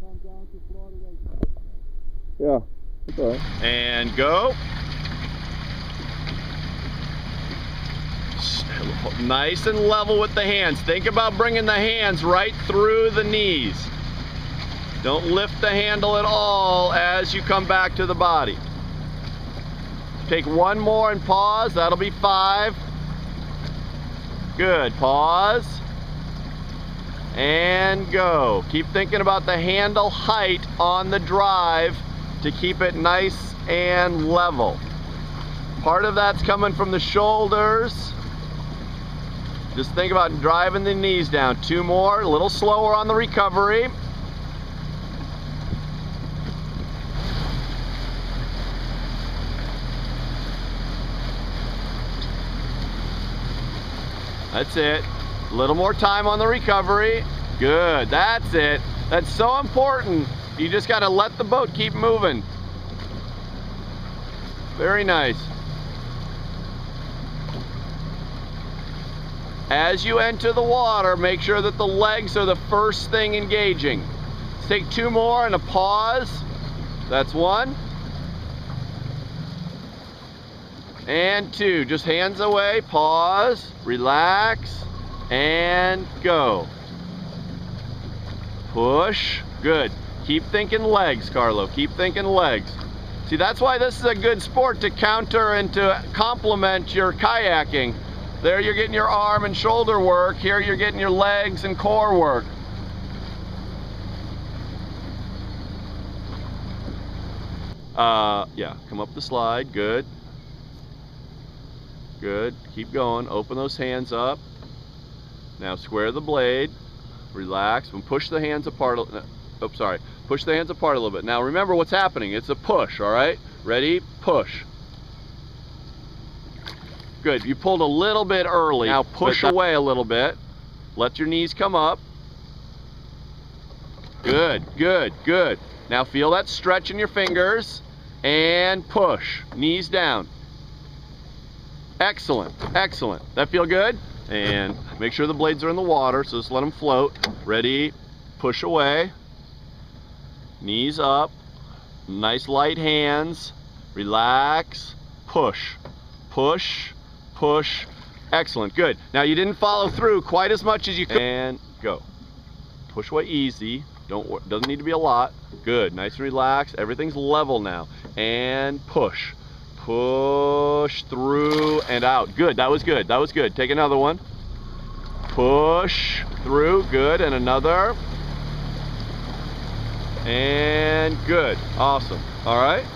down to Florida. Yeah. Right. And go. Nice and level with the hands. Think about bringing the hands right through the knees. Don't lift the handle at all as you come back to the body. Take one more and pause. That'll be five. Good. Pause. And go. Keep thinking about the handle height on the drive to keep it nice and level. Part of that's coming from the shoulders. Just think about driving the knees down. Two more, a little slower on the recovery. That's it. A little more time on the recovery. Good, that's it. That's so important. You just gotta let the boat keep moving. Very nice. As you enter the water, make sure that the legs are the first thing engaging. Let's take two more and a pause. That's one. And two, just hands away, pause, relax, and go. Push, good. Keep thinking legs, Carlo, keep thinking legs. See, that's why this is a good sport to counter and to complement your kayaking. There you're getting your arm and shoulder work. Here you're getting your legs and core work. Uh, yeah, come up the slide, good. Good, keep going, open those hands up. Now square the blade, relax, and push the hands apart. Oh, sorry, push the hands apart a little bit. Now remember what's happening, it's a push, all right? Ready, push. Good, you pulled a little bit early. Now push away a little bit. Let your knees come up. Good, good, good. Now feel that stretch in your fingers and push, knees down. Excellent, excellent. That feel good? And make sure the blades are in the water, so just let them float. Ready, push away. Knees up, nice light hands. Relax, push, push, push. Excellent, good. Now you didn't follow through quite as much as you could. And go. Push away easy. Don't doesn't need to be a lot. Good, nice and relaxed. Everything's level now. And push. Push through and out. Good, that was good, that was good. Take another one. Push through, good, and another. And good, awesome. All right.